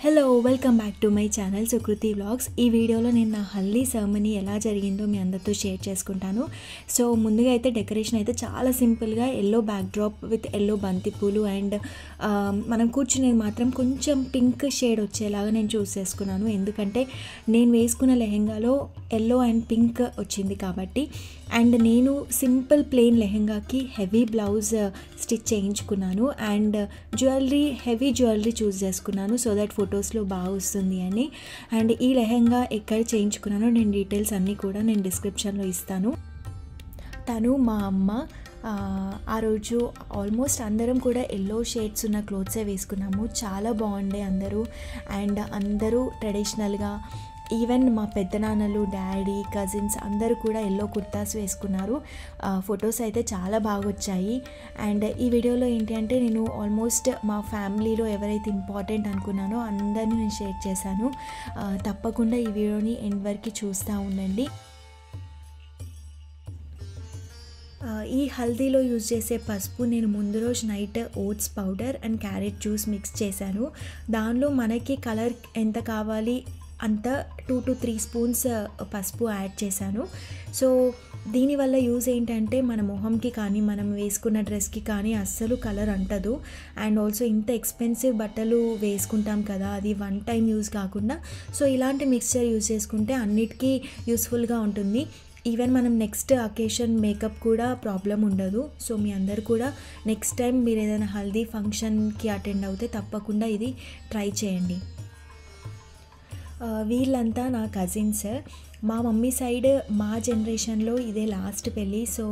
Hello welcome back to my channel Sukriti vlogs ఈ వీడియోలో నేను నా హల్దీ సెరమనీ ఎలా జరిగిందో మీ అందరితో షేర్ చేసుకుంటాను. సో ముందుగా అయితే డెకరేషన్ అయితే చాలా సింపుల్గా yellow backdrop with yellow బంతిపూలు అండ్ మనం కూర్చునేది మాత్రం కొంచెం పింక్ షేడ్ వచ్చేలాగా నేను చూస్ చేసుకున్నాను. ఎందుకంటే నేను వేసుకున్న లెహెంగాలో ఎల్లో అండ్ పింక్ వచ్చింది కాబట్టి. అండ్ నేను సింపుల్ ప్లెయిన్ లెహెంగాకి హెవీ బ్లౌజ్ స్టిచ్ చేయించుకున్నాను. And jewellery heavy jewellery choose చేసుకున్నాను సో దట్ ఫొటోస్లో బాగా వస్తుంది అని. అండ్ ఈ లెహెంగా ఎక్కడ చేయించుకున్నానో నేను డీటెయిల్స్ అన్నీ కూడా నేను డిస్క్రిప్షన్లో ఇస్తాను. తను మా అమ్మ ఆ, రోజు ఆల్మోస్ట్ అందరం కూడా ఎల్లో షేడ్స్ ఉన్న క్లోత్సే వేసుకున్నాము. చాలా బాగుండే అందరూ. అండ్ అందరూ ట్రెడిషనల్గా ఈవెన్ మా పెద్దనాన్నలు డాడీ కజిన్స్ అందరూ కూడా ఎల్లో కుర్తాస్ వేసుకున్నారు. ఫొటోస్ అయితే చాలా బాగా వచ్చాయి అండ్ ఈ వీడియోలో ఏంటి అంటే నేను ఆల్మోస్ట్ మా ఫ్యామిలీలో ఎవరైతే ఇంపార్టెంట్ అనుకున్నానో అందరినీ నేను షేర్ చేశాను. తప్పకుండా ఈ వీడియోని ఎండ్ వరకు చూస్తూ ఉండండి. ఈ హల్దీలో యూజ్ చేసే పసుపు నేను ముందు రోజు night oats powder and carrot juice mix చేశాను. దానిలో మనకి కలర్ ఎంత కావాలి అంత టూ టు త్రీ స్పూన్స్ పసుపు యాడ్ చేశాను. సో దీనివల్ల యూజ్ ఏంటంటే మన మొహంకి కానీ మనం వేసుకున్న డ్రెస్కి కానీ అస్సలు కలర్ అంటదు. అండ్ ఆల్సో ఇంత ఎక్స్పెన్సివ్ బట్టలు వేసుకుంటాం కదా అది వన్ టైం యూజ్ కాకుండా. సో ఇలాంటి మిక్స్చర్ యూజ్ చేసుకుంటే అన్నిటికీ యూస్ఫుల్గా ఉంటుంది. ఈవెన్ మనం నెక్స్ట్ అకేషన్ మేకప్ కూడా ప్రాబ్లం ఉండదు. సో మీ అందరు కూడా నెక్స్ట్ టైం మీరు ఏదైనా హల్దీ ఫంక్షన్కి అటెండ్ అవుతే తప్పకుండా ఇది ట్రై చేయండి. వీళ్ళంతా నా కజిన్స్ మా మమ్మీ సైడ్ మా జనరేషన్లో ఇదే లాస్ట్ పెళ్ళి. సో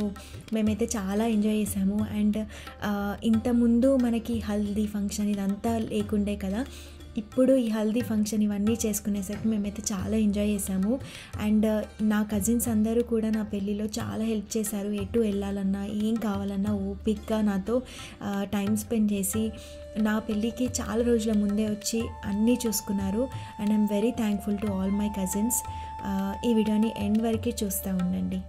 మేమైతే చాలా ఎంజాయ్ చేసాము. అండ్ ఇంతకుముందు మనకి హల్దీ ఫంక్షన్ ఇదంతా లేకుండే కదా. ఇప్పుడు ఈ హల్దీ ఫంక్షన్ ఇవన్నీ చేసుకునేసరికి మేమైతే చాలా ఎంజాయ్ చేసాము. అండ్ uh, నా కజిన్స్ అందరూ కూడా నా పెళ్ళిలో చాలా హెల్ప్ చేశారు. ఎటు వెళ్ళాలన్నా ఏం కావాలన్నా ఓపిక్గా నాతో uh, టైం స్పెండ్ చేసి నా పెళ్ళికి చాలా రోజుల ముందే వచ్చి అన్నీ చూసుకున్నారు. And I'm very thankful to all my cousins ఈ వీడియోని ఎండ్ వరకు చూస్తూ ఉండండి.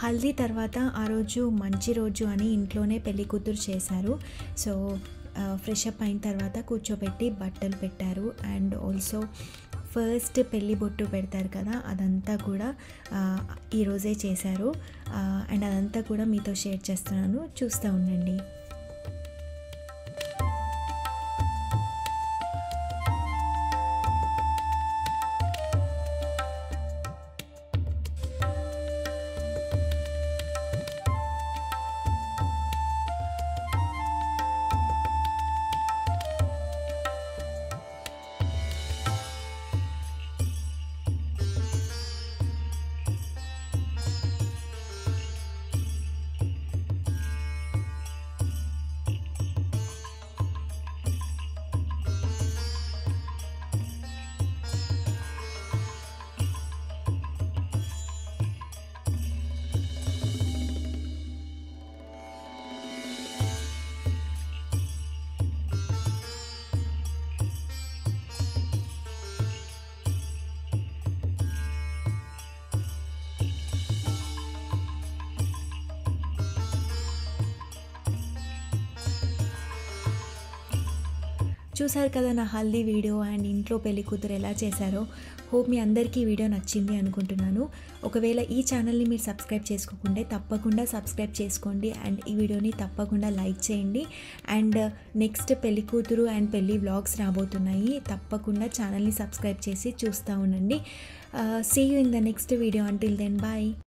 హల్దీ తర్వాత ఆ రోజు మంచి రోజు అని ఇంట్లోనే పెళ్ళి కూతురు చేశారు. సో ఫ్రెష్ అప్ అయిన తర్వాత కూర్చోబెట్టి బట్టలు పెట్టారు. అండ్ ఆల్సో ఫస్ట్ పెళ్ళి బొట్టు పెడతారు కదా అదంతా కూడా ఈరోజే చేశారు. అండ్ అదంతా కూడా మీతో షేర్ చేస్తున్నాను. చూస్తూ ఉండండి. చూసారు కదా నా హల్దీ వీడియో అండ్ ఇంట్లో పెళ్ళి కూతురు ఎలా చేశారో. హోప్ మీ అందరికీ వీడియో నచ్చింది అనుకుంటున్నాను. ఒకవేళ ఈ ఛానల్ని మీరు సబ్స్క్రైబ్ చేసుకోకుంటే తప్పకుండా సబ్స్క్రైబ్ చేసుకోండి అండ్ ఈ వీడియోని తప్పకుండా లైక్ చేయండి. అండ్ నెక్స్ట్ పెళ్ళి కూతురు అండ్ పెళ్ళి వ్లాగ్స్ రాబోతున్నాయి. తప్పకుండా ఛానల్ని సబ్స్క్రైబ్ చేసి చూస్తూ ఉండండి. See you in the next video until then bye